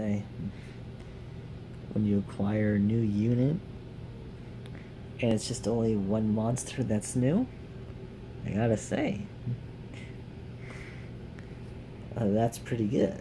say when you acquire a new unit and it's just only one monster that's new i gotta say uh, that's pretty good.